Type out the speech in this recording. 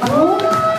오.